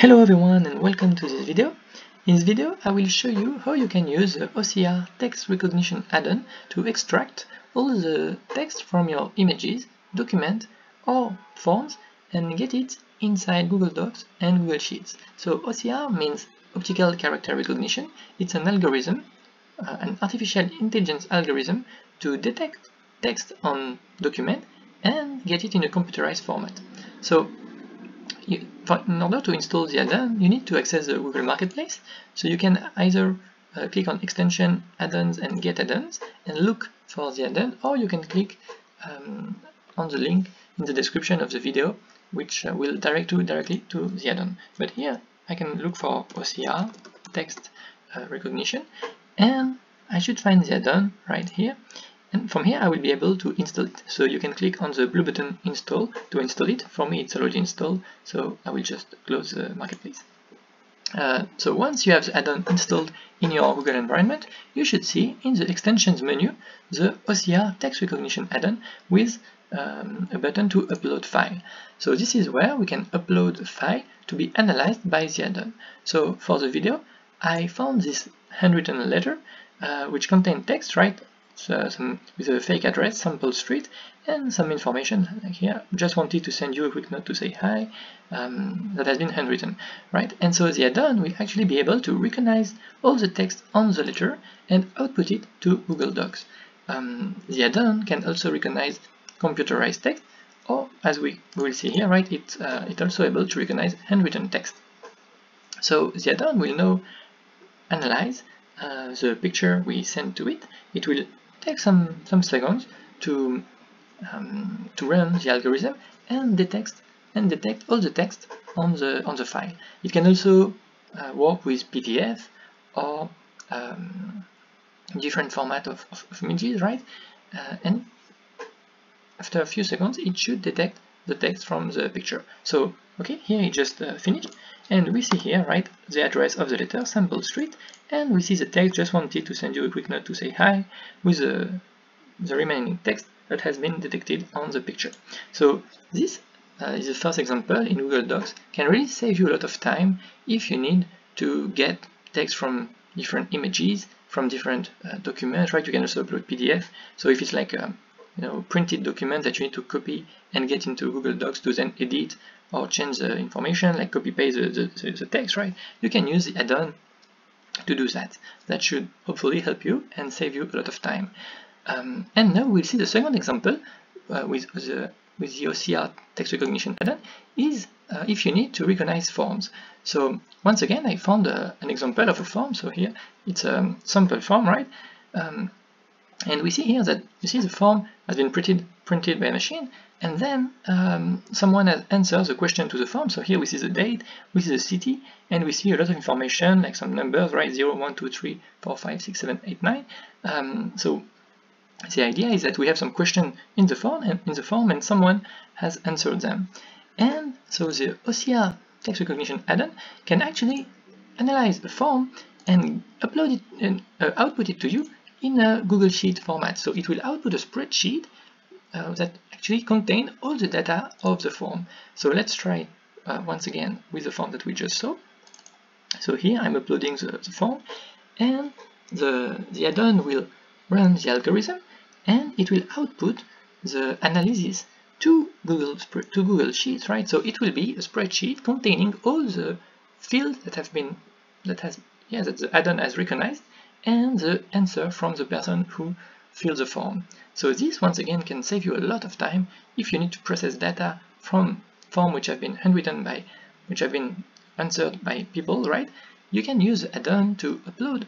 Hello everyone and welcome to this video. In this video I will show you how you can use the OCR text recognition add-on to extract all the text from your images, document or forms and get it inside Google Docs and Google Sheets. So OCR means optical character recognition. It's an algorithm, uh, an artificial intelligence algorithm to detect text on document and get it in a computerized format. So in order to install the add-on, you need to access the Google Marketplace. So you can either uh, click on extension add-ons and get add-ons and look for the add-on, or you can click um, on the link in the description of the video, which uh, will direct you directly to the add-on. But here I can look for OCR text uh, recognition, and I should find the add-on right here and from here I will be able to install it. So you can click on the blue button install to install it. For me it's already installed so I will just close the marketplace. Uh, so once you have the add-on installed in your Google environment you should see in the extensions menu the OCR text recognition add-on with um, a button to upload file. So this is where we can upload a file to be analyzed by the add-on. So for the video I found this handwritten letter uh, which contained text right some, with a fake address, sample street, and some information here. Just wanted to send you a quick note to say hi um, that has been handwritten, right? And so the add-on will actually be able to recognize all the text on the letter and output it to Google Docs. Um, the add-on can also recognize computerized text, or as we will see here, right, it, uh, it's also able to recognize handwritten text. So the add-on will now analyze uh, the picture we send to it. It will take some, some seconds to, um, to run the algorithm and detect, and detect all the text on the, on the file. It can also uh, work with PDF or um, different format of, of, of images, right? Uh, and after a few seconds, it should detect the text from the picture. So, okay, here it just uh, finished, and we see here, right, the address of the letter, sample street, and we see the text, just wanted to send you a quick note to say hi, with the, the remaining text that has been detected on the picture. So this uh, is the first example in Google Docs, can really save you a lot of time if you need to get text from different images, from different uh, documents, right? You can also upload PDF. So if it's like a you know, printed document that you need to copy and get into Google Docs to then edit or change the information, like copy paste the, the, the text, right? You can use the add-on to do that. That should hopefully help you and save you a lot of time. Um, and now we'll see the second example uh, with, the, with the OCR text recognition add-on is uh, if you need to recognize forms. So once again, I found uh, an example of a form. So here it's a sample form, right? Um, and we see here that you see the form has been printed printed by a machine and then um, someone has answered the question to the form. So here we see the date we see the city and we see a lot of information like some numbers right? 0 1 2 3 4 5 6 7 8 9 um, so the idea is that we have some question in the form and in the form and someone has answered them. And so the OCR text recognition add-on can actually analyze a form and upload it and uh, output it to you in a Google Sheet format. So it will output a spreadsheet uh, that actually contain all the data of the form. So let's try uh, once again with the form that we just saw. So here I'm uploading the, the form and the, the add-on will run the algorithm and it will output the analysis to Google to Google Sheets, right? So it will be a spreadsheet containing all the fields that have been that has yeah that the add-on has recognized and the answer from the person who filled the form. So this once again can save you a lot of time if you need to process data from form which have been handwritten by which have been answered by people, right? You can use add-on to upload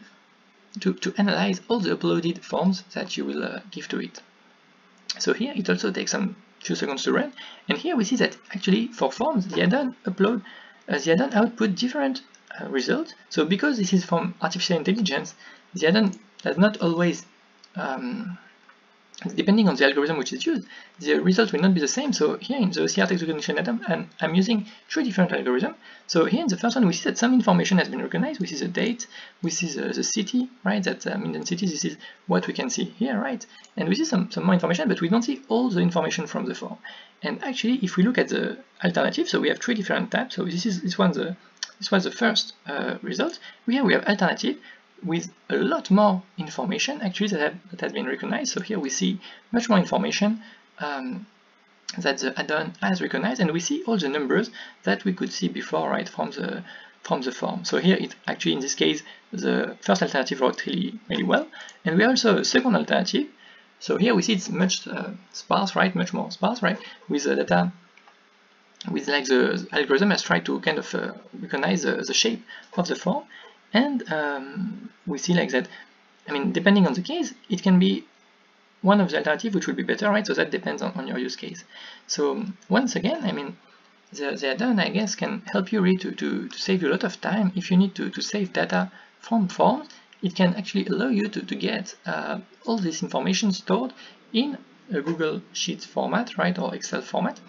to, to analyze all the uploaded forms that you will uh, give to it. So here it also takes some few seconds to run and here we see that actually for forms the add-on upload uh, the add-on output different uh, results. So because this is from artificial intelligence the add-on does not always, um, depending on the algorithm which is used, the result will not be the same. So here in the OCR text recognition add-on, and I'm using three different algorithms. So here in the first one, we see that some information has been recognized. We see the date, we see the, the city, right? That um, in the city, this is what we can see here, right? And we see some, some more information, but we don't see all the information from the form. And actually, if we look at the alternative, so we have three different tabs. So this is this one the this was the first uh, result. Here we have alternative with a lot more information actually that, have, that has been recognized. So here we see much more information um, that the add-on has recognized and we see all the numbers that we could see before right from the from the form. So here it actually in this case the first alternative worked really really well and we also a second alternative. So here we see it's much uh, sparse right, much more sparse right, with the data with like the algorithm has tried to kind of uh, recognize the, the, shape of the form. And um, we see like that I mean depending on the case it can be one of the alternative which will be better right? So that depends on, on your use case. So once again I mean the, the add-on I guess can help you really to, to, to save you a lot of time. If you need to, to save data from forms it can actually allow you to, to get uh, all this information stored in a Google Sheets format right or Excel format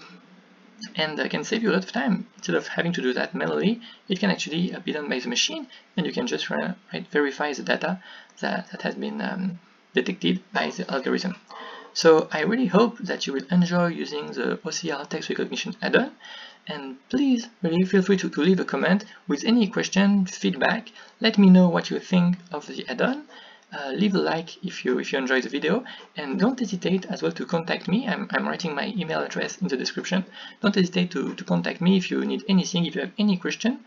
and uh, can save you a lot of time. Instead of having to do that manually, it can actually uh, be done by the machine, and you can just uh, right, verify the data that, that has been um, detected by the algorithm. So I really hope that you will enjoy using the OCR text recognition add-on, and please really feel free to, to leave a comment with any question, feedback, let me know what you think of the add-on, uh, leave a like if you if you enjoyed the video. And don't hesitate as well to contact me. I'm, I'm writing my email address in the description. Don't hesitate to, to contact me if you need anything if you have any question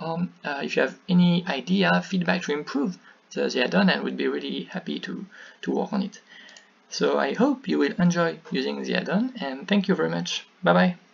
or uh, if you have any idea feedback to improve the, the add-on I would be really happy to to work on it. So I hope you will enjoy using the add-on and thank you very much. Bye bye